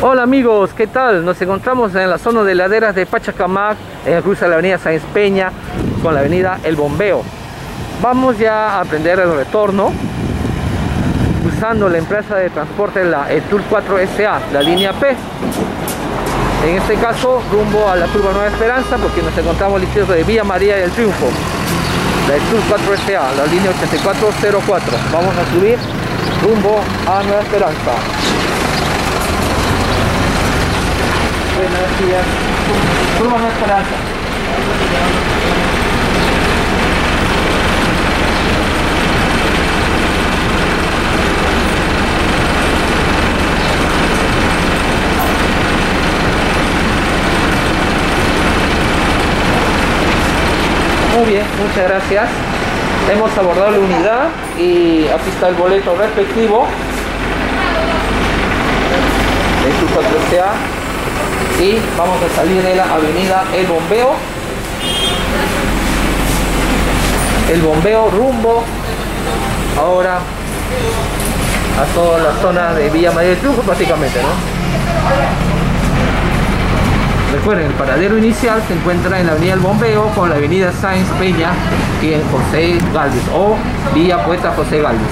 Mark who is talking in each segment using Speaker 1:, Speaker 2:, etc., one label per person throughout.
Speaker 1: Hola amigos, ¿qué tal? Nos encontramos en la zona de laderas de Pachacamac, en el cruce de la avenida Sáenz Peña con la avenida El Bombeo. Vamos ya a aprender el retorno usando la empresa de transporte, la Tour 4 SA, la línea P. En este caso, rumbo a la Turba Nueva Esperanza, porque nos encontramos listados de Villa María del Triunfo. La Tour 4 SA, la línea 8404. Vamos a subir rumbo a Nueva Esperanza. Muy bien, muchas gracias. Hemos abordado la unidad y aquí está el boleto respectivo. Su 4CA y vamos a salir de la avenida El Bombeo. El Bombeo rumbo ahora a toda la zona de Villa María del Triunfo prácticamente, ¿no? Recuerden, el paradero inicial se encuentra en la avenida El Bombeo con la avenida Sáenz Peña y en José Galvez o vía Poeta José Galvez.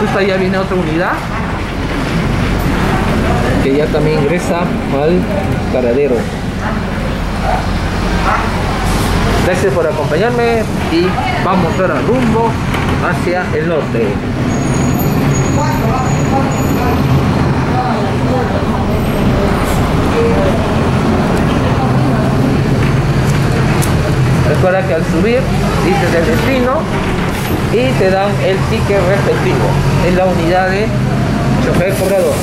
Speaker 1: Justo allá viene otra unidad que ya también ingresa al paradero. Gracias por acompañarme y vamos ahora rumbo hacia el norte. Recuerda que al subir dices el destino y te dan el ticket respectivo en la unidad de chofer corredor.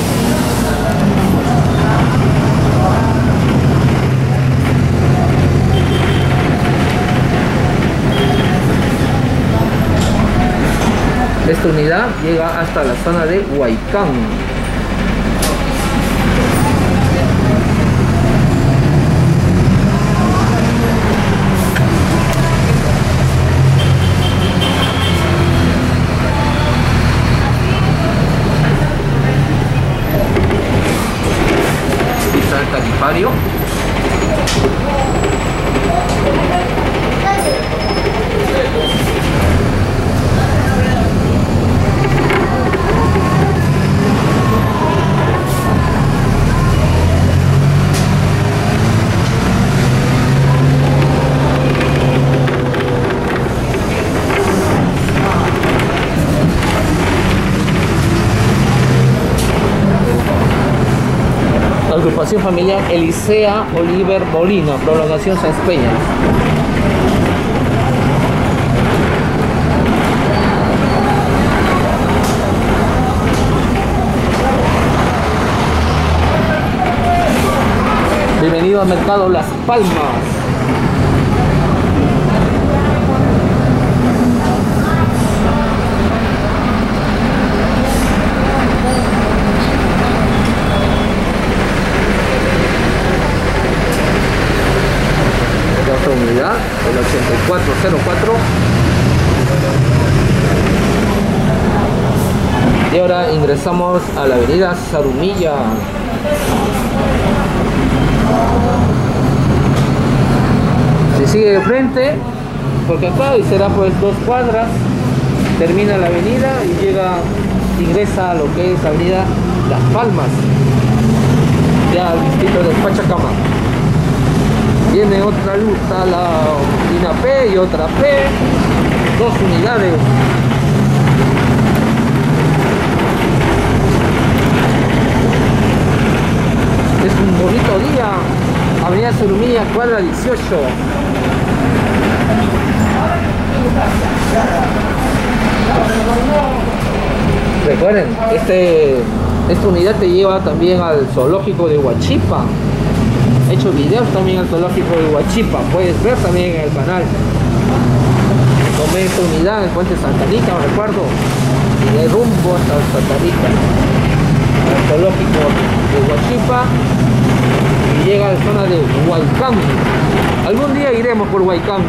Speaker 1: Esta unidad llega hasta la zona de Huaycán. Está. Familiar Elisea Oliver Molina, prolongación Sáenz Peña. Bienvenido al mercado Las Palmas. El 8404. Y ahora ingresamos a la avenida Sarumilla. Se sigue de frente, porque acá y será pues dos cuadras, termina la avenida y llega, ingresa a lo que es avenida Las Palmas, ya al distrito de Pachacamac viene otra luz a la línea P y otra P. Dos unidades. Es un bonito día. Avenida Surumilla cuadra 18 recuerden este esta unidad te lleva también al zoológico de Huachipa hecho videos también al zoológico de Huachipa, puedes ver también en el canal. Tomé esta unidad en puente Santa Rita, recuerdo, y de rumbo hasta Santa Rita, al zoológico de Huachipa, y llega a la zona de Huaycán. Algún día iremos por Huaycán.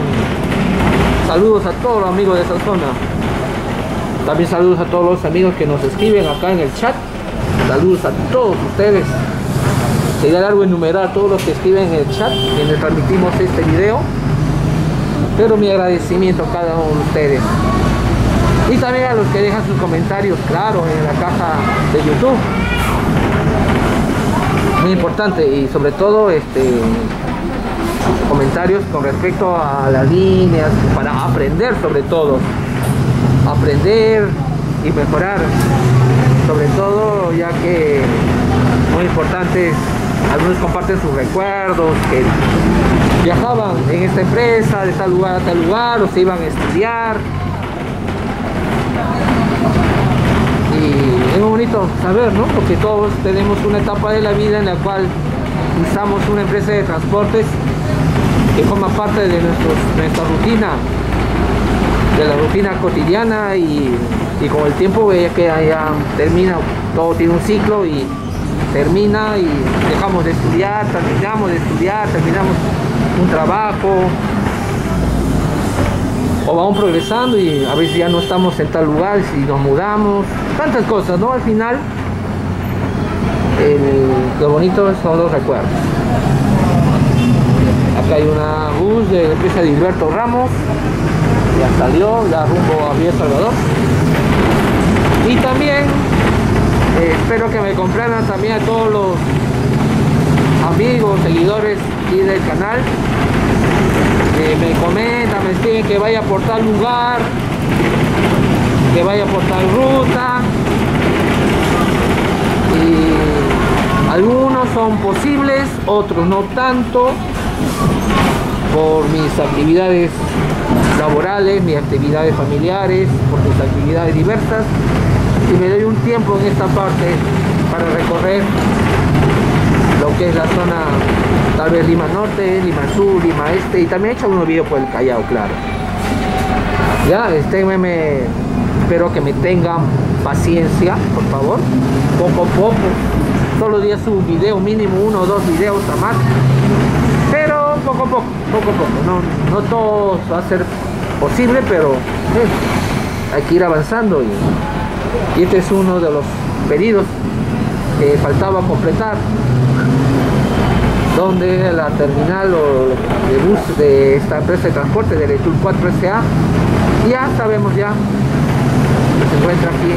Speaker 1: Saludos a todos los amigos de esa zona. También saludos a todos los amigos que nos escriben acá en el chat. Saludos a todos ustedes. Sería largo enumerar a todos los que escriben en el chat, quienes transmitimos este video. Pero mi agradecimiento a cada uno de ustedes. Y también a los que dejan sus comentarios, claro, en la caja de YouTube. Muy importante y sobre todo este comentarios con respecto a las líneas para aprender sobre todo aprender y mejorar sobre todo ya que muy importantes algunos comparten sus recuerdos que viajaban en esta empresa de tal lugar a tal lugar o se iban a estudiar y es bonito saber ¿no? porque todos tenemos una etapa de la vida en la cual usamos una empresa de transportes que forma parte de nuestra rutina de la rutina cotidiana y, con el tiempo veía que ya termina todo tiene un ciclo y termina y dejamos de estudiar terminamos de estudiar terminamos un trabajo. O vamos progresando y a veces ya no estamos en tal lugar y nos mudamos. Tantas cosas no al final lo bonito son los recuerdos. Acá hay una bus de la empresa de Gilberto Ramos. Ya salió ya rumbo a Villa Salvador. Y también eh, espero que me compraran también a todos los amigos, seguidores y del canal. Que me comentan, me escriben que vaya por tal lugar que vaya por tal ruta. Y algunos son posibles, otros no tanto por mis actividades laborales, mis actividades familiares, por mis actividades diversas y me doy un tiempo en esta parte para recorrer lo que es la zona tal vez Lima Norte, Lima Sur, Lima Este y también he hecho unos videos por el Callao, claro. Ya, este me, espero que me tengan paciencia, por favor, poco a poco. Todos los días un video, mínimo uno o dos videos a más pero poco a poco, poco a poco, no, no todo va a ser posible, pero eh, hay que ir avanzando y, este es uno de los pedidos que faltaba completar donde la terminal de bus de esta empresa de transporte de Letul 4 SA ya sabemos ya que se encuentra aquí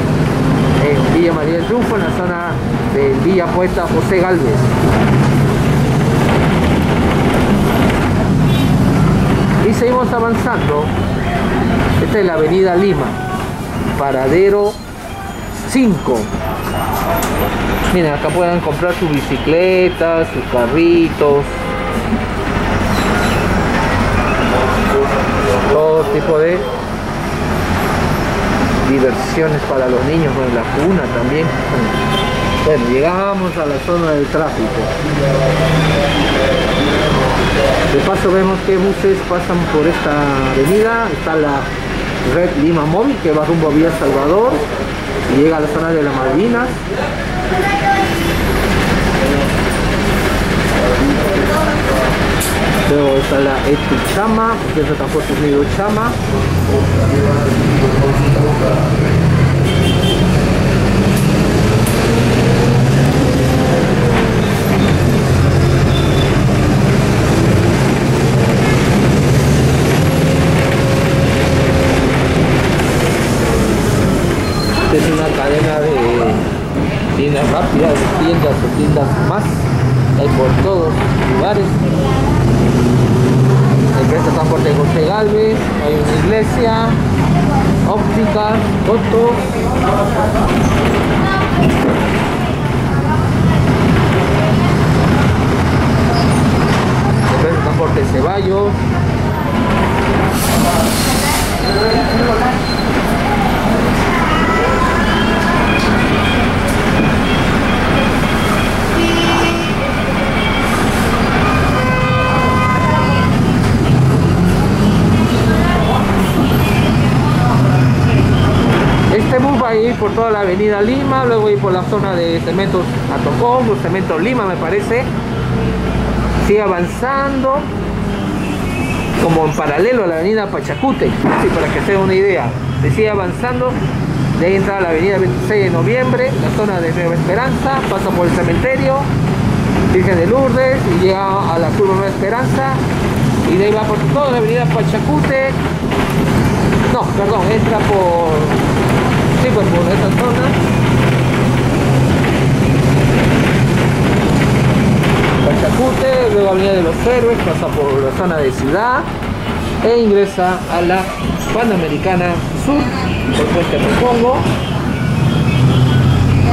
Speaker 1: en Villa María del Triunfo en la zona de Villa Poeta José Galvez. Y seguimos avanzando. Esta es la avenida Lima paradero 5 miren acá pueden comprar sus bicicletas sus carritos. Todo tipo de diversiones para los niños en la cuna también. Bueno llegamos a la zona del tráfico. De paso vemos que buses pasan por esta avenida, está la red Lima Móvil que va rumbo a Villa Salvador y llega a la zona de las Malvinas. Luego está la Chama, que es el transporte medio Chama. es una cadena de líneas rápidas, de tiendas o tiendas más, hay por todos lugares. Empresa Transporte de José Galvez, hay una iglesia, óptica, Toto. Empresa Transporte Ceballos. Este bus va a ir por toda la avenida Lima, luego ir por la zona de cementos Atocón, los cementos Lima me parece. Sigue avanzando como en paralelo a la avenida Pachacute, así para que se una idea. Se sigue avanzando, de ahí entra la avenida 26 de noviembre, la zona de Nueva Esperanza, pasa por el cementerio, Virgen de Lourdes y llega a la curva Nueva Esperanza y de ahí va por toda la avenida Pachacute no, perdón, entra por sí, pues por esa zona. Pachacute, luego Avenida de los Héroes, pasa por la zona de Ciudad e ingresa a la Panamericana Sur por Puente Repongo.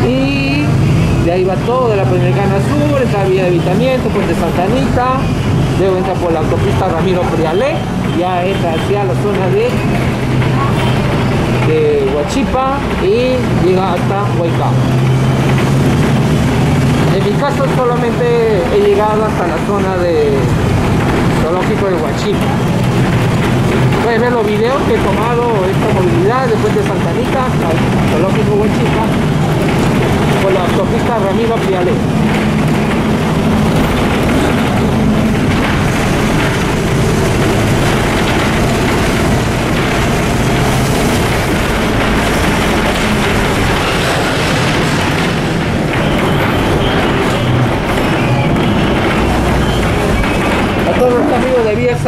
Speaker 1: Y de ahí va todo de la Panamericana Sur, esa vía de evitamiento, Puente Santa Anita, luego entra por la autopista Ramiro Prialé, ya entra hacia la zona de, de Huachipa y llega hasta Huaycao. En mi caso solamente he llegado hasta la zona de zoológico de Huachipa. Pueden ver los videos que he tomado esta movilidad después de Santa Anita hasta el zoológico Huachipa por la autopista Ramiro Priale.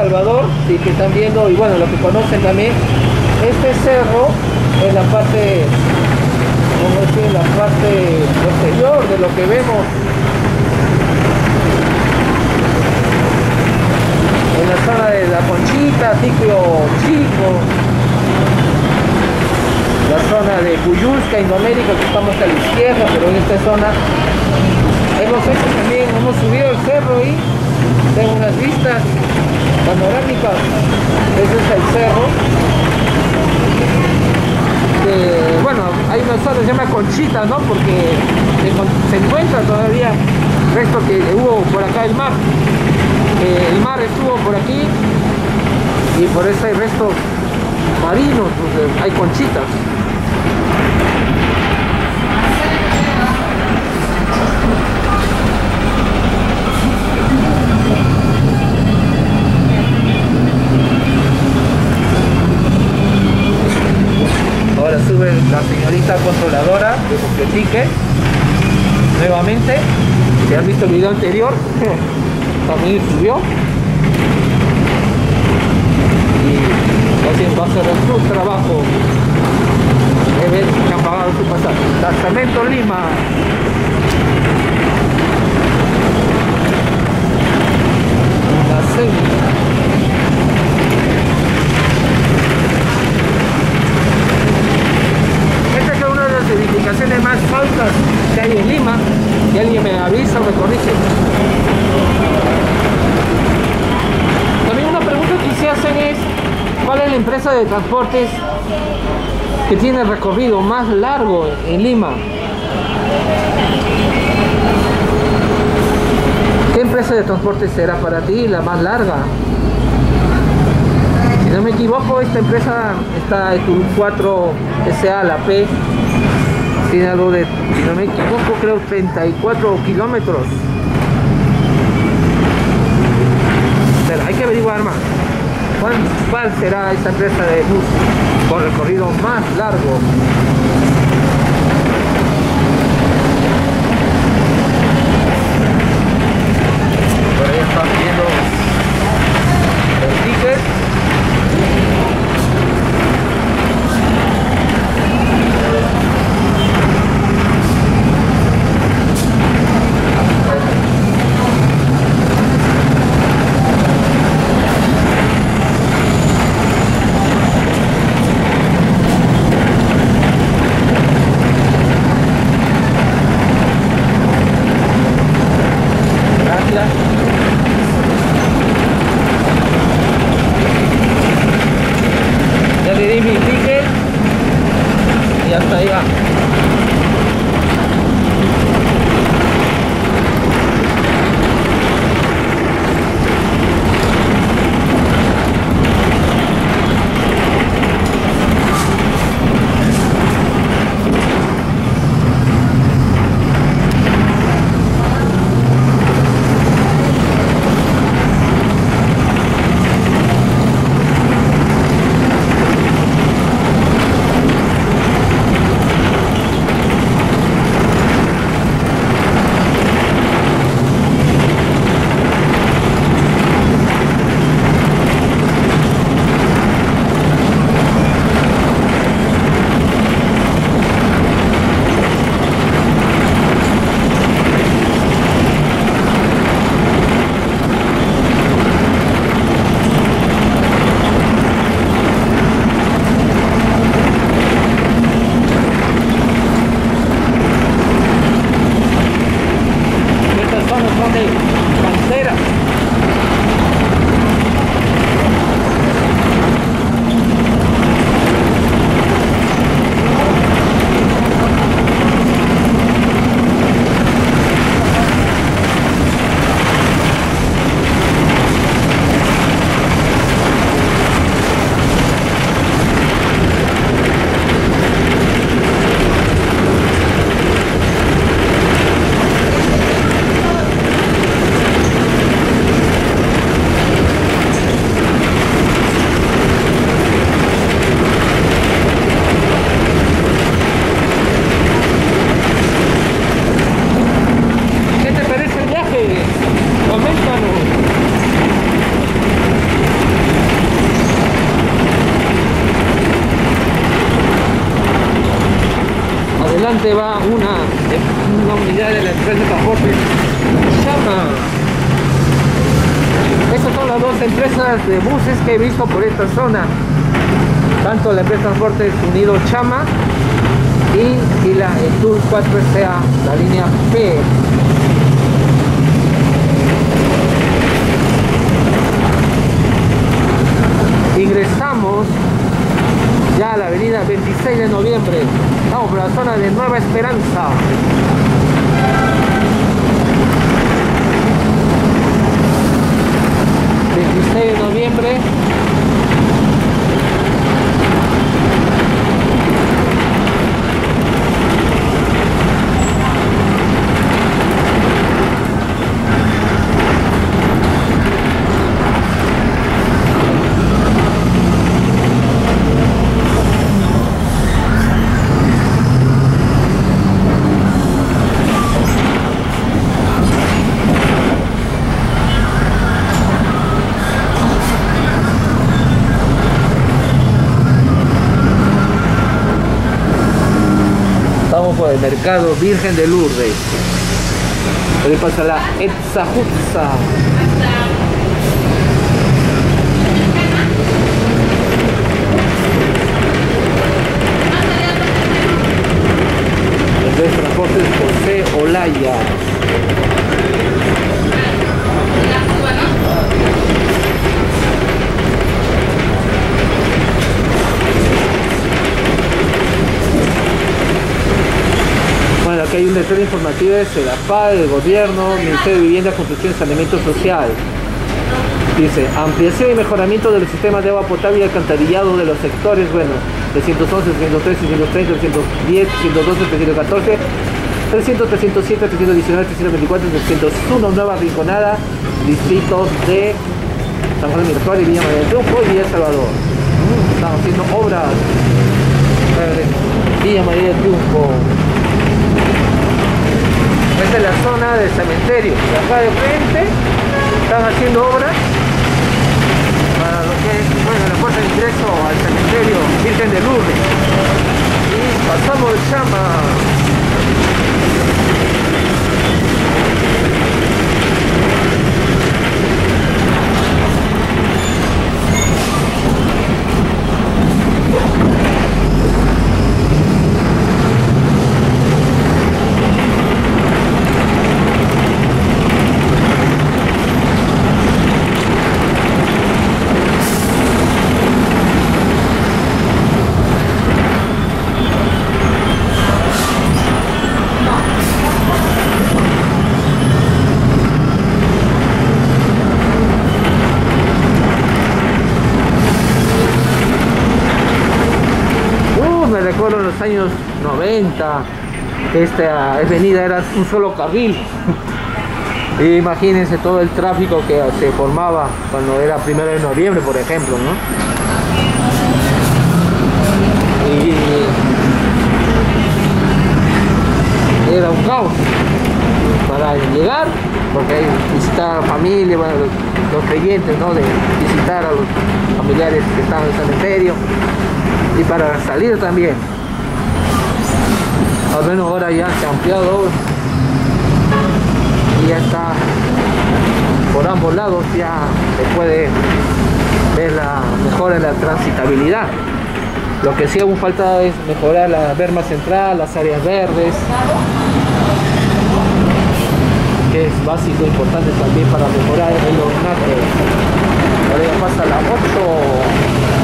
Speaker 1: Salvador y que están viendo y bueno, los que conocen también, este cerro es la parte como decir, la parte posterior de lo que vemos en la zona de la Conchita, Ticlo Chico, la zona de Cuyusca, Indoamérica, que estamos a la izquierda, pero en esta zona hemos hecho también, hemos subido el cerro y tengo unas vistas panorámicas, ese es el cerro bueno, hay una zona que se llama Conchita, ¿no? Porque se encuentra todavía resto que hubo por acá el mar. Eh, el mar estuvo por aquí y por eso hay restos marinos, hay conchitas. Ahora sube la señorita controladora de Completique nuevamente. Si han visto el video anterior, también subió. Y recién va a hacer su trabajo de ver que han pagado su pasaje. Departamento Lima. La segunda. Esta es una de las edificaciones más altas que hay en Lima. Y alguien me avisa o me corrige. También una pregunta que se hacen es, ¿cuál es la empresa de transportes que tiene el recorrido más largo en Lima? ¿Qué empresa de transporte será para ti la más larga? Si no me equivoco, esta empresa está en 4 SA, la P, tiene algo de, si no me equivoco, creo 34 kilómetros. Pero hay que averiguar más. ¿Cuál, ¿Cuál será esta empresa de bus con recorrido más largo? Por ahí están viendo zona. Tanto la empresa transporte unido Chama y, y la el Tour 4SA, la línea P. Ingresamos ya a la avenida 26 de noviembre. Vamos por la zona de Nueva Esperanza. El mercado Virgen de Lourdes. Ahí pasa la Etzahutza. Entonces transportes José Olaya. Que hay un letrero informativo de SEDAPA, del gobierno, Ministerio de Vivienda, Construcción y Saneamiento Social. Dice, ampliación y mejoramiento del sistema de agua potable y alcantarillado de los sectores, bueno, 311, 313, 330, 310, 312, 314, 300, 307, 319, 324, 301, Nueva Rinconada, distritos de San Juan de Miraflores, Villa María del Triunfo y Villa Salvador. Mm, estamos haciendo obras. Villa María del Triunfo. Esta es la zona del cementerio. Acá de frente están haciendo obras para lo que es bueno, la puerta de ingreso al cementerio Virgen de Lourdes. Y pasamos el chama años 90 esta avenida era un solo carril imagínense todo el tráfico que se formaba cuando era primero de noviembre por ejemplo ¿no? y era un caos para llegar porque hay visitar a familia bueno, los, creyentes ¿no? de visitar a los familiares que están en el cementerio y para salir también al menos ahora ya se ampliado. Y ya está por ambos lados ya se puede ver la mejora en la transitabilidad. Lo que sí aún falta es mejorar la verma central, las áreas verdes que es básico, importante también para mejorar el ornato. Ahora ya pasa la 8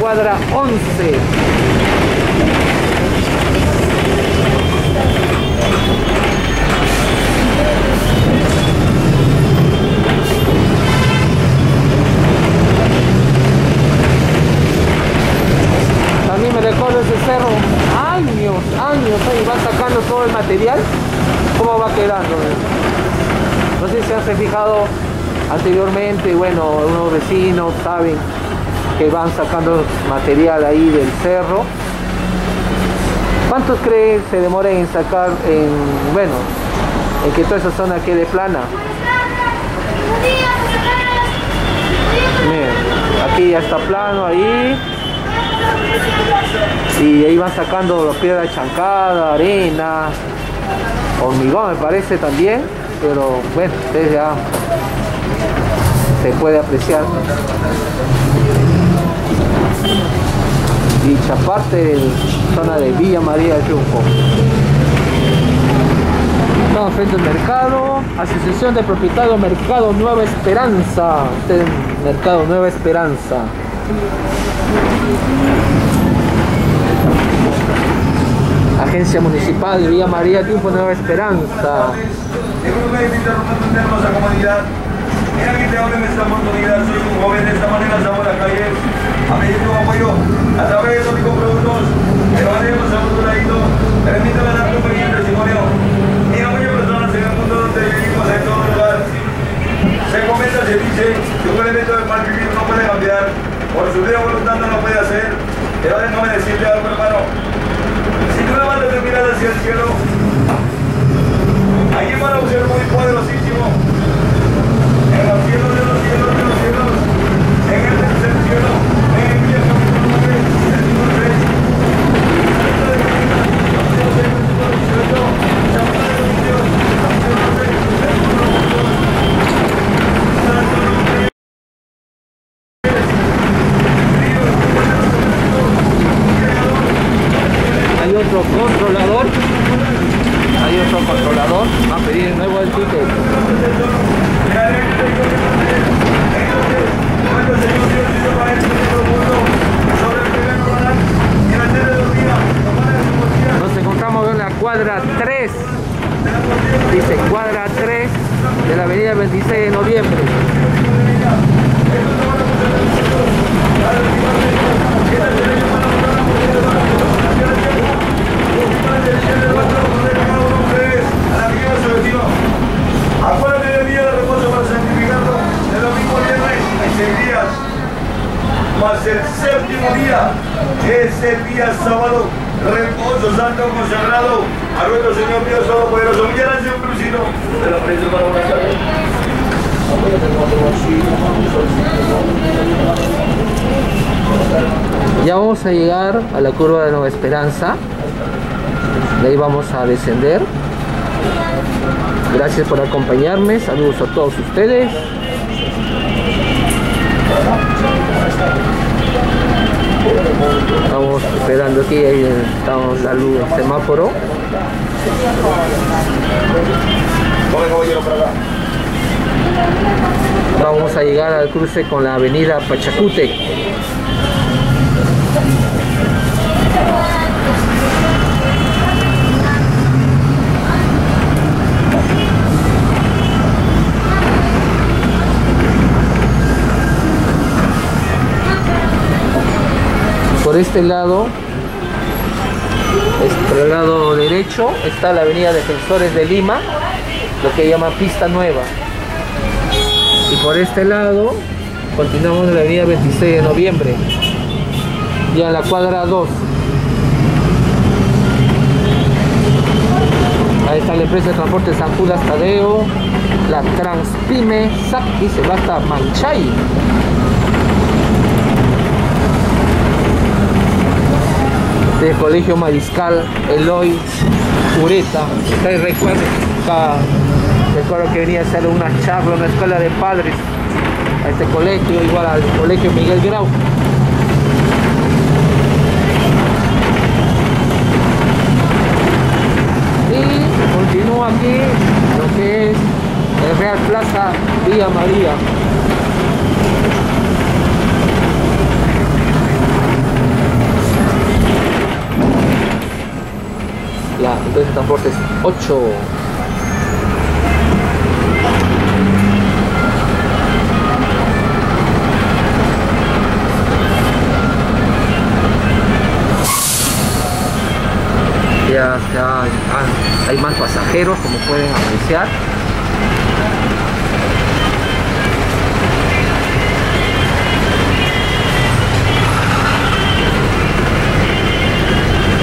Speaker 1: cuadra 11. También me recuerdo ese cerro, años, años, ahí va sacando todo el material, cómo va quedando. No sé si se fijado anteriormente, bueno, unos vecinos saben que van sacando material ahí del cerro. ¿Cuántos creen se demora en sacar, en, bueno, en que toda esa zona quede plana? Aquí ya está plano ahí. Y ahí van sacando piedra chancada, arena, hormigón me parece también, pero bueno, ustedes ya se puede apreciar dicha parte zona de Villa María del Triunfo. Estamos frente al mercado asociación de propietarios mercado Nueva Esperanza. Este mercado Nueva Esperanza. Agencia Municipal de Villa María Triunfo Nueva Esperanza
Speaker 2: Mira que te hablen esta oportunidad, soy un joven de esta manera, estamos en la calle. A pedir tu apoyo. A través de los productos, llevaremos a un ladito, permítame dar un pequeño testimonio. Mira, muchas personas en el mundo donde vivimos en todo lugar, se comenta, se dice que un elemento de mal vivir no puede cambiar, por su vida voluntad no lo puede hacer, pero déjame decirte algo hermano, si tú levantas tu mirada hacia el cielo, allí van a un ser muy poderosísimo, en los cielos de los cielos de los cielos, en el tercer cielo, en el día capítulo 9, versículo 3.
Speaker 1: hay otro controlador hay otro controlador va a pedir el nuevo el ticket Nos encontramos en la cuadra 3, dice cuadra 3 de la avenida 26 de noviembre.
Speaker 2: Acuérdate del día de reposo para santificarlo, el domingo viernes hay seis días, mas el séptimo día es el día sábado, reposo santo consagrado a nuestro Señor Dios Todopoderoso. Muchas gracias, Crucino, de la prensa para buenas tardes.
Speaker 1: Ya vamos a llegar a la curva de Nueva Esperanza. De ahí vamos a descender. Gracias por acompañarme. Saludos a todos ustedes. Estamos esperando aquí, ahí estamos la luz del semáforo. Vamos a llegar al cruce con la avenida Pachacute. Por este lado, por el lado derecho, está la avenida Defensores de Lima, lo que llama Pista Nueva. Y por este lado, continuamos en la avenida 26 de noviembre, ya en la cuadra 2. Ahí está la empresa de transporte San Judas Tadeo, la Transpime, SAC, va hasta Manchay. del Colegio Mariscal Eloy Ureta. Ustedes recuerden, recuerdo que venía a hacer una charla, una escuela de padres a este colegio, igual al Colegio Miguel Grau. aquí, lo que es el Real Plaza Villa María. La empresa de transportes 8. Hay más pasajeros como pueden apreciar.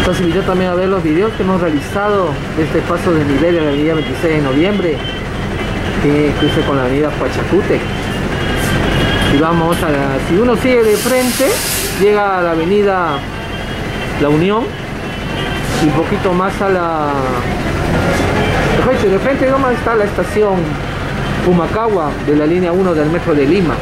Speaker 1: Los invito también a ver los videos que hemos realizado de este paso de nivel de la avenida 26 de noviembre que cruce con la avenida Pachacute y vamos a si uno sigue de frente llega a la avenida La Unión un poquito más a la de frente nomás está la estación Pumacagua de la línea 1 del metro de Lima.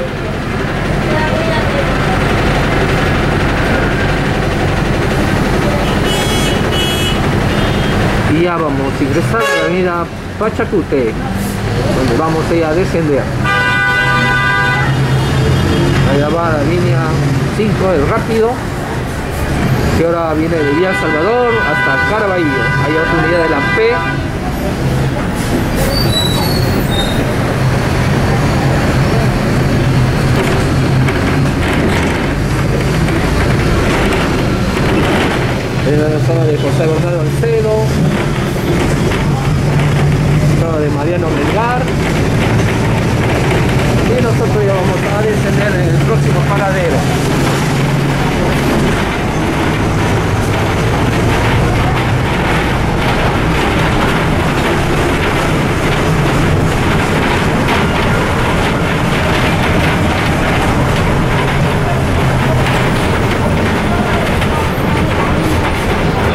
Speaker 1: Y ya vamos a ingresar a la avenida Pachacute donde vamos a, ir a descender. Allá va la línea 5 del rápido que ahora viene de Vía Salvador hasta Caraballo hay otra unidad de la P. En la zona de José Bernardo Alcedo zona de Mariano Melgar y nosotros ya vamos a descender en el próximo paradero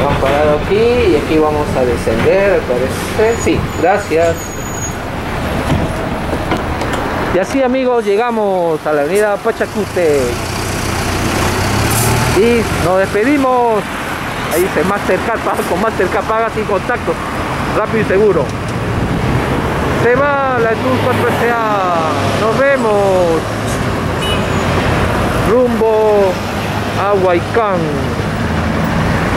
Speaker 1: Vamos parado aquí y aquí vamos a descender, parece. Sí, gracias. Y así amigos llegamos a la avenida Pachacute. Y nos despedimos. Ahí dice Mastercard, paga con Mastercard, paga sin contacto. Rápido y seguro. Se va la Tour 4SA. Nos vemos. Rumbo a Huaycán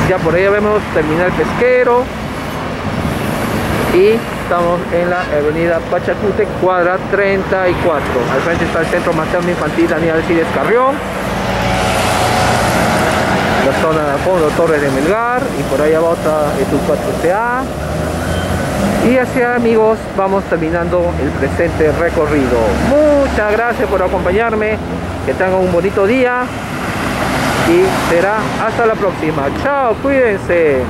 Speaker 1: ya por ahí vemos terminal pesquero y estamos en la avenida Pachacute cuadra 34 al frente está el centro materno infantil Daniel Alcides Carrión. La zona de fondo Torres de Melgar y por ahí abajo está el 4CA y así amigos vamos terminando el presente recorrido. Muchas gracias por acompañarme. Que tengan un bonito día. Y será hasta la próxima. Chao, cuídense.